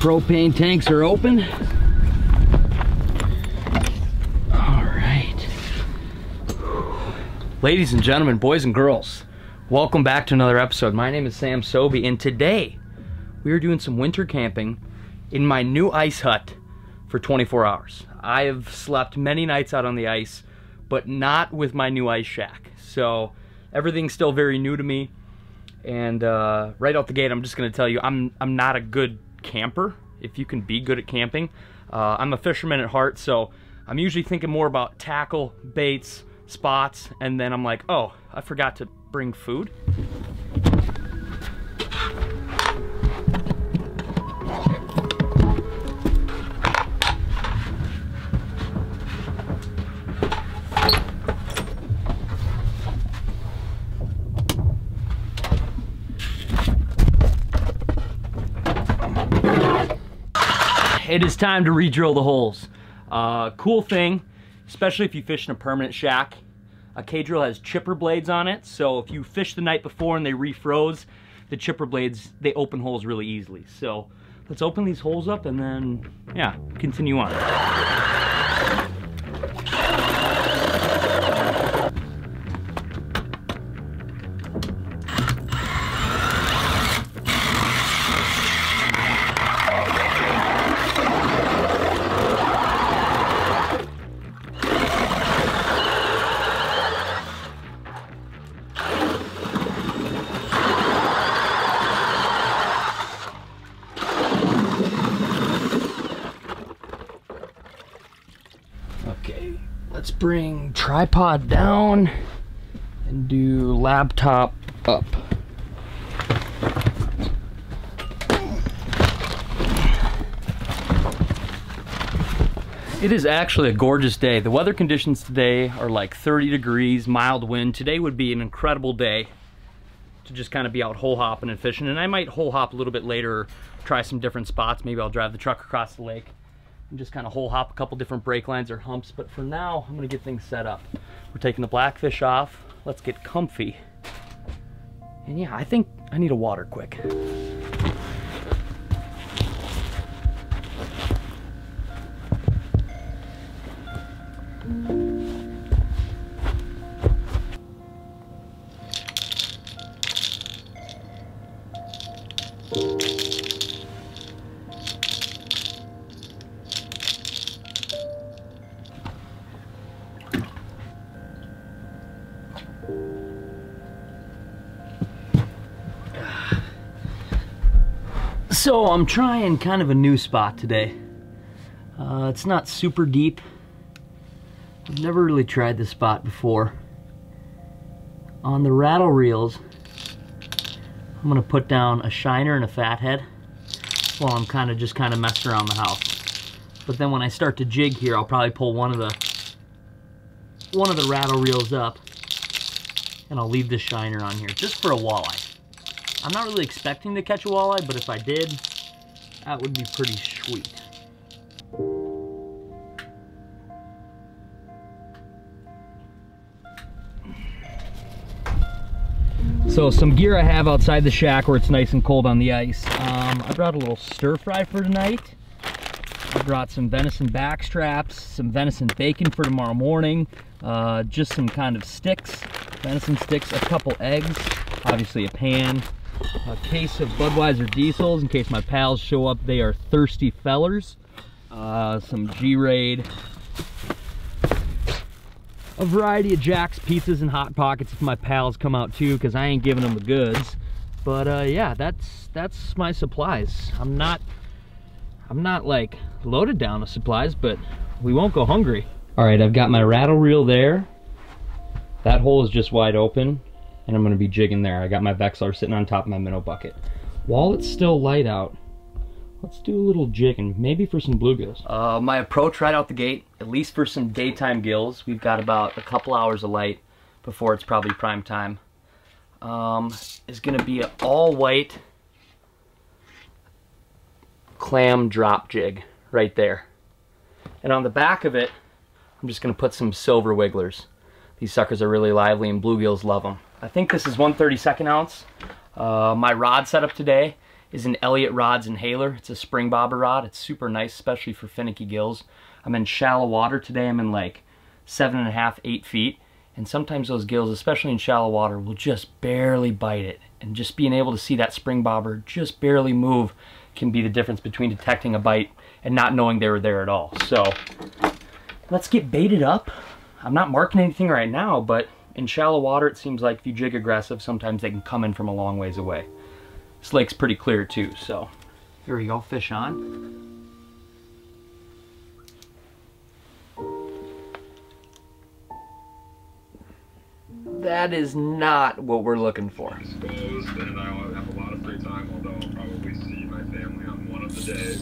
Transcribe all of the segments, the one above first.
propane tanks are open. All right. Ladies and gentlemen, boys and girls, welcome back to another episode. My name is Sam Sobey, and today we are doing some winter camping in my new ice hut for 24 hours. I have slept many nights out on the ice, but not with my new ice shack. So everything's still very new to me. And uh, right out the gate, I'm just gonna tell you, I'm I'm not a good camper. If you can be good at camping, uh, I'm a fisherman at heart, so I'm usually thinking more about tackle, baits, spots, and then I'm like, oh, I forgot to bring food. It is time to re-drill the holes. Uh, cool thing, especially if you fish in a permanent shack, a K-drill has chipper blades on it, so if you fish the night before and they refroze, the chipper blades, they open holes really easily. So let's open these holes up and then, yeah, continue on. Tripod down and do laptop up. It is actually a gorgeous day. The weather conditions today are like 30 degrees, mild wind. Today would be an incredible day to just kind of be out hole hopping and fishing. And I might hole hop a little bit later, try some different spots. Maybe I'll drive the truck across the lake and just kind of hole hop a couple different break lines or humps. But for now, I'm gonna get things set up. We're taking the blackfish off. Let's get comfy. And yeah, I think I need a water quick. So I'm trying kind of a new spot today. Uh, it's not super deep. I've never really tried this spot before. On the rattle reels, I'm gonna put down a shiner and a fathead while I'm kind of just kind of messing around the house. But then when I start to jig here, I'll probably pull one of the one of the rattle reels up and I'll leave the shiner on here just for a walleye. I'm not really expecting to catch a walleye, but if I did, that would be pretty sweet. So some gear I have outside the shack where it's nice and cold on the ice. Um, I brought a little stir fry for tonight. I brought some venison back straps, some venison bacon for tomorrow morning, uh, just some kind of sticks, venison sticks, a couple eggs, obviously a pan, a case of Budweiser diesels in case my pals show up. They are thirsty fellers. Uh, some G-Raid. A variety of Jack's pizzas and Hot Pockets if my pals come out too, because I ain't giving them the goods. But uh, yeah, that's that's my supplies. I'm not I'm not like loaded down with supplies, but we won't go hungry. All right, I've got my rattle reel there. That hole is just wide open and I'm gonna be jigging there. I got my Vexilar sitting on top of my minnow bucket. While it's still light out, let's do a little jigging, maybe for some bluegills. Uh, my approach right out the gate, at least for some daytime gills, we've got about a couple hours of light before it's probably prime time, um, is gonna be an all white clam drop jig right there. And on the back of it, I'm just gonna put some silver wigglers. These suckers are really lively and bluegills love them. I think this is 1 32nd ounce. Uh, my rod setup today is an Elliott Rods Inhaler. It's a spring bobber rod. It's super nice, especially for finicky gills. I'm in shallow water today. I'm in like seven and a half, eight feet. And sometimes those gills, especially in shallow water, will just barely bite it. And just being able to see that spring bobber just barely move can be the difference between detecting a bite and not knowing they were there at all. So let's get baited up. I'm not marking anything right now, but in shallow water, it seems like if you jig aggressive, sometimes they can come in from a long ways away. This lake's pretty clear too, so here we go, fish on. That is not what we're looking for. Exposed, and I will have a lot of free time, although I'll probably see my family on one of the days.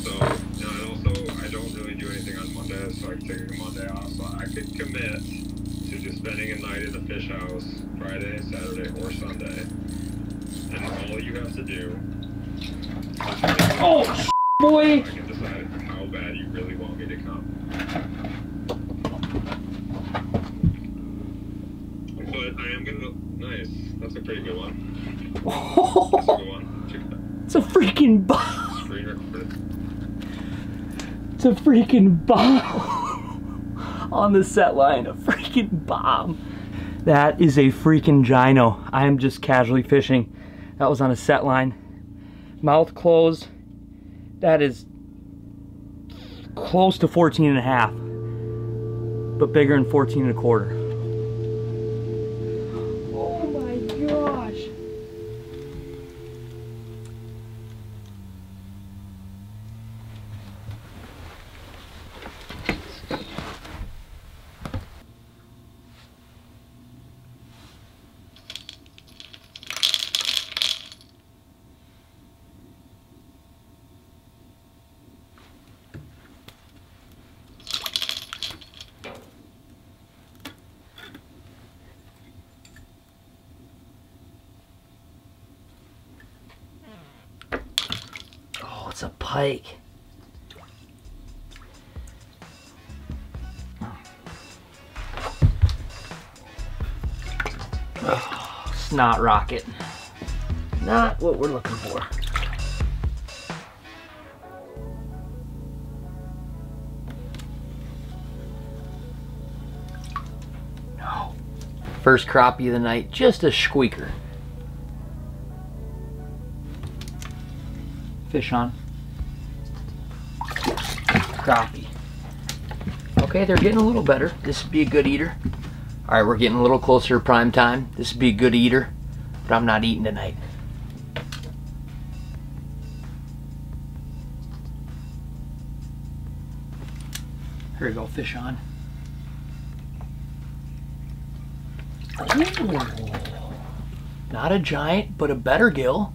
So, and also, I don't really do anything on Mondays, so I can take a Monday off. So I could commit to just spending a night in the fish house Friday, Saturday, or Sunday. And all you have to do oh, is Oh, boy! I can decide how bad you really want me to come. But I am gonna. Nice. That's a pretty good one. That's a good one. It's a freaking bomb. It's a freaking bomb. On the set line, a freaking bomb. That is a freaking gino. I am just casually fishing. That was on a set line. Mouth closed. That is close to 14 and a half. But bigger than 14 and a quarter. Oh my gosh. Oh, it's a pike. Oh, snot rocket. Not what we're looking for. No. First crappie of the night, just a squeaker. Fish on. Crappie. Okay, they're getting a little better. This would be a good eater. All right, we're getting a little closer to prime time. This would be a good eater, but I'm not eating tonight. Here we go, fish on. Ooh. Not a giant, but a better gill.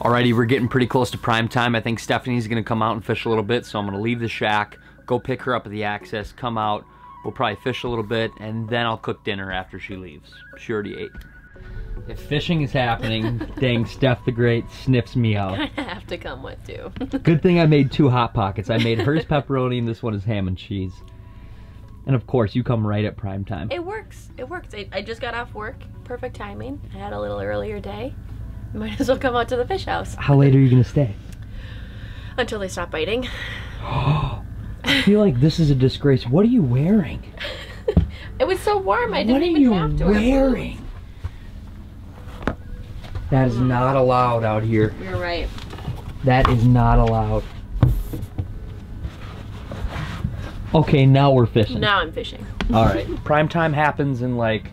Alrighty, we're getting pretty close to prime time. I think Stephanie's gonna come out and fish a little bit, so I'm gonna leave the shack, go pick her up at the access, come out, we'll probably fish a little bit, and then I'll cook dinner after she leaves. She already ate. If fishing is happening, dang Steph the Great sniffs me out. I have to come with too. Good thing I made two hot pockets. I made hers pepperoni and this one is ham and cheese. And of course, you come right at prime time. it works. It works. I, I just got off work. Perfect timing. I had a little earlier day. Might as well come out to the fish house How late are you gonna stay? until they stop biting. I feel like this is a disgrace. What are you wearing? It was so warm. I didn't what even have to. wear What are you wearing? That is not allowed out here. You're right. That is not allowed. Okay, now we're fishing. Now I'm fishing. All right. Prime time happens in like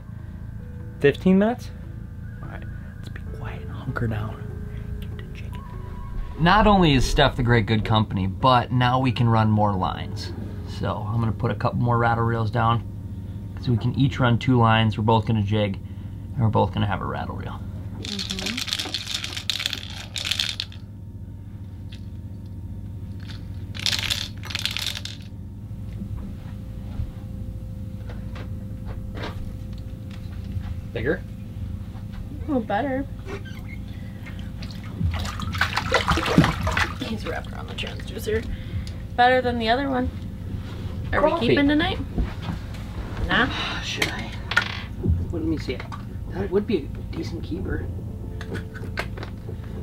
15 minutes. Hunker down. Get the chicken. Not only is Steph the Great good company, but now we can run more lines. So I'm gonna put a couple more rattle reels down because we can each run two lines. We're both gonna jig, and we're both gonna have a rattle reel. Bigger. Oh, better. He's wrapped around the transducer. Better than the other one. Are Coffee. we keeping tonight? Nah. Should I? Well, let me see. That would be a decent keeper.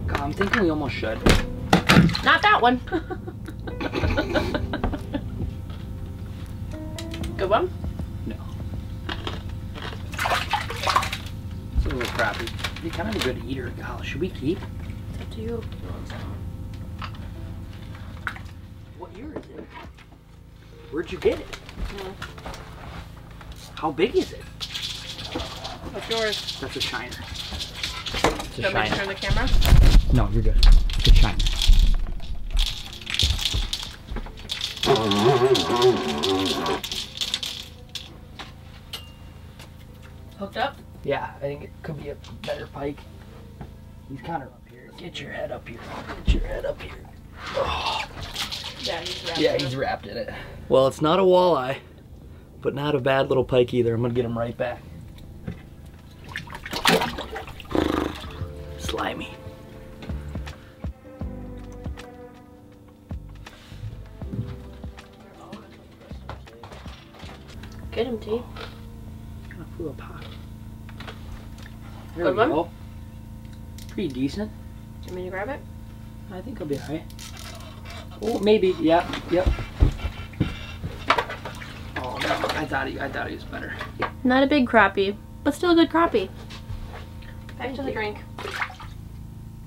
God, I'm thinking we almost should. Not that one. Good one. No. It's a little crappy. You're kind of a good eater. God, should we keep? It's up to you. What year is? Where'd you get it? How big is it? What's yours? That's a shiner. It's a you want me turn the camera? No, you're good. It's a shiner. Hooked up? Yeah, I think it could be a better pike. He's kind of up here. Get your head up here. Get your head up here. Oh. Yeah, he's wrapped. Yeah, he's wrapped in it. Well, it's not a walleye, but not a bad little pike either. I'm gonna get him right back. Slimy. Get him, T. Kind of flew up high. There Good we one? go. Pretty decent. Do you want me to grab it? I think I'll be alright. Oh, maybe. Yep. Yep. Oh no! I thought he. I thought he was better. Not a big crappie, but still a good crappie. Back to the drink.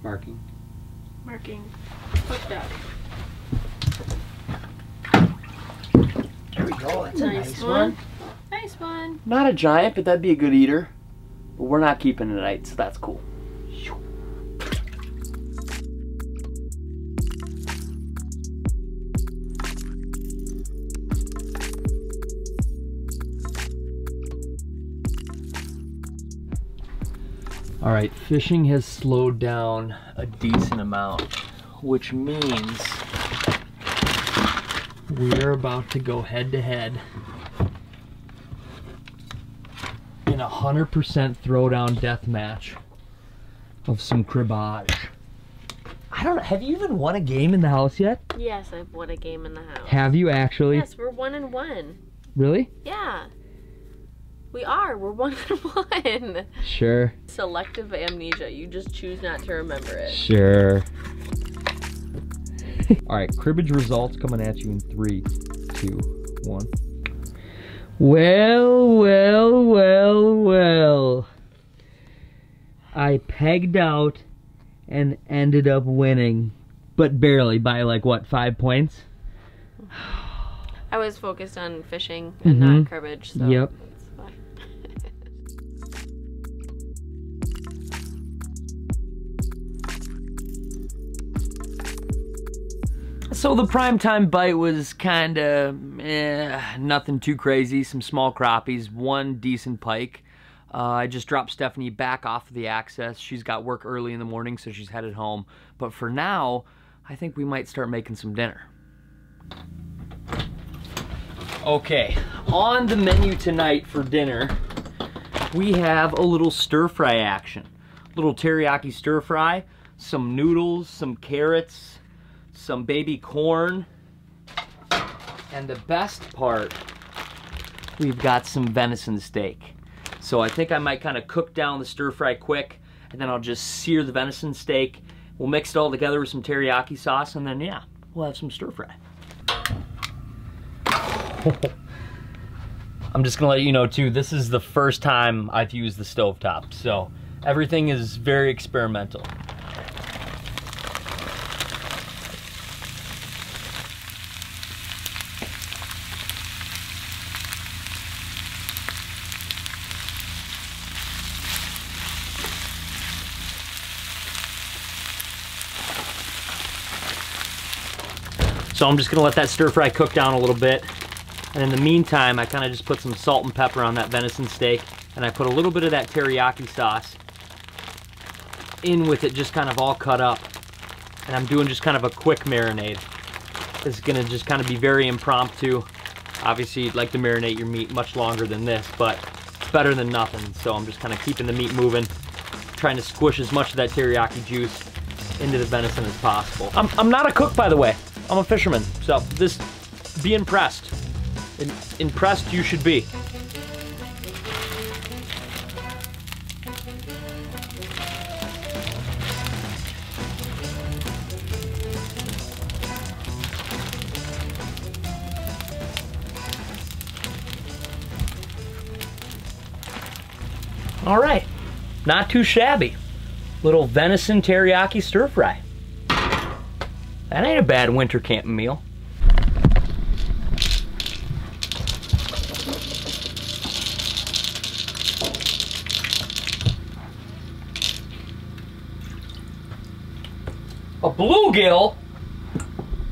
Marking. Marking. Hooked up. There we go. That's a Nice nice, one. one. Nice one. Not a giant, but that'd be a good eater. But we're not keeping it tonight, so that's cool. All right, fishing has slowed down a decent amount, which means we're about to go head to head in a hundred percent throwdown death match of some cribbage. I don't know. Have you even won a game in the house yet? Yes, I've won a game in the house. Have you actually? Yes, we're one and one. Really? Yeah. We are. We're one and one. Sure. Selective amnesia. You just choose not to remember it. Sure. All right, cribbage results coming at you in three, two, one. Well, well, well, well. I pegged out and ended up winning, but barely by like what, five points? I was focused on fishing and Mhm. not cribbage. So Yep. So the primetime bite was kind of eh, nothing too crazy. Some small crappies, one decent pike. Uh, I just dropped Stephanie back off of the access. She's got work early in the morning, so she's headed home. But for now, I think we might start making some dinner. Okay, on the menu tonight for dinner, we have a little stir fry action. Little teriyaki stir fry, some noodles, some carrots, some baby corn, and the best part, we've got some venison steak. So I think I might kind of cook down the stir fry quick, and then I'll just sear the venison steak. We'll mix it all together with some teriyaki sauce, and then yeah, we'll have some stir fry. I'm just gonna let you know too, this is the first time I've used the stovetop, so everything is very experimental. So I'm just gonna let that stir fry cook down a little bit. And in the meantime, I kind of just put some salt and pepper on that venison steak. And I put a little bit of that teriyaki sauce in with it just kind of all cut up. And I'm doing just kind of a quick marinade. This is gonna just kind of be very impromptu. Obviously, you'd like to marinate your meat much longer than this, but it's better than nothing. So I'm just kind of keeping the meat moving, trying to squish as much of that teriyaki juice into the venison as possible. I'm, I'm not a cook, by the way. I'm a fisherman, so this be impressed. In, impressed you should be. All right, not too shabby. Little venison teriyaki stir fry. That ain't a bad winter camping meal. A bluegill?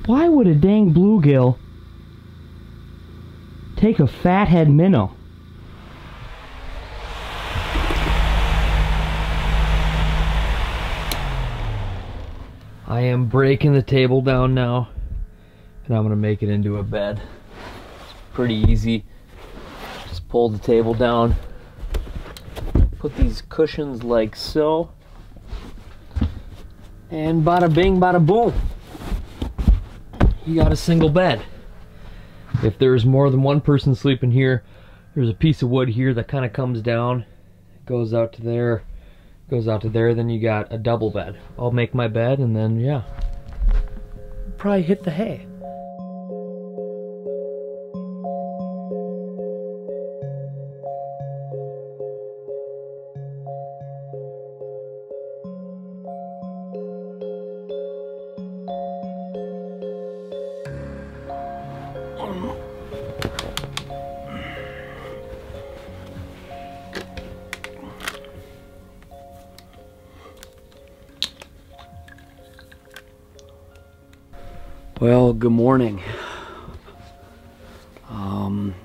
Why would a dang bluegill take a fathead minnow? Am breaking the table down now and I'm gonna make it into a bed. It's pretty easy. Just pull the table down, put these cushions like so, and bada bing, bada boom. You got a single bed. If there's more than one person sleeping here, there's a piece of wood here that kind of comes down, goes out to there, goes out to there, then you got a double bed. I'll make my bed and then, yeah, probably hit the hay. Well, good morning. Um,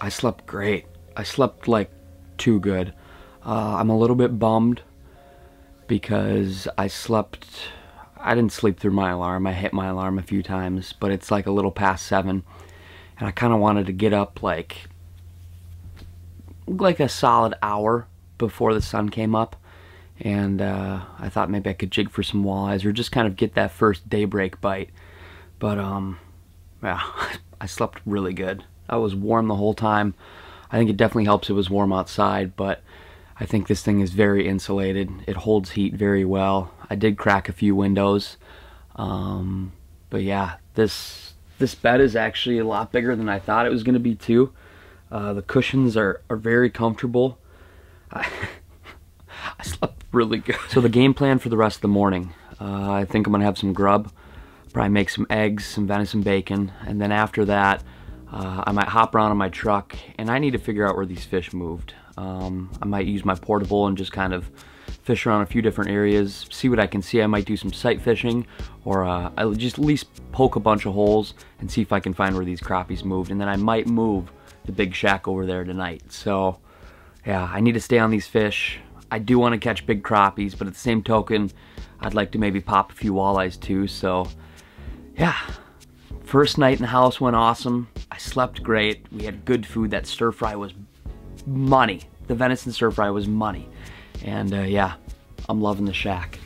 I slept great. I slept like too good. Uh, I'm a little bit bummed because I slept. I didn't sleep through my alarm. I hit my alarm a few times, but it's like a little past seven, and I kind of wanted to get up like like a solid hour before the sun came up and uh, I thought maybe I could jig for some walleyes or just kind of get that first daybreak bite. But um, yeah, I slept really good. I was warm the whole time. I think it definitely helps it was warm outside, but I think this thing is very insulated. It holds heat very well. I did crack a few windows. Um, but yeah, this this bed is actually a lot bigger than I thought it was going to be too. Uh, the cushions are, are very comfortable. I, I slept really good. So the game plan for the rest of the morning, uh, I think I'm going to have some grub probably make some eggs, some venison bacon, and then after that, uh, I might hop around on my truck, and I need to figure out where these fish moved. Um, I might use my portable and just kind of fish around a few different areas, see what I can see. I might do some sight fishing, or uh, I'll just at least poke a bunch of holes and see if I can find where these crappies moved, and then I might move the big shack over there tonight. So, yeah, I need to stay on these fish. I do want to catch big crappies, but at the same token, I'd like to maybe pop a few walleyes too, so yeah, first night in the house went awesome. I slept great. We had good food. That stir fry was money. The venison stir fry was money. And uh, yeah, I'm loving the shack.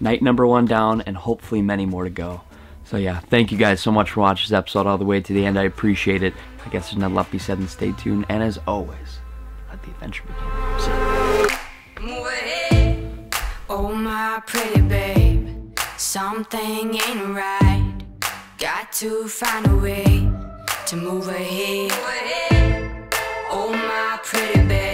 Night number one down and hopefully many more to go. So yeah, thank you guys so much for watching this episode all the way to the end. I appreciate it. I guess there's nothing left to be said and stay tuned. And as always, let the adventure begin. Oh my pretty babe, something ain't right. Got to find a way to move ahead. Oh my pretty baby.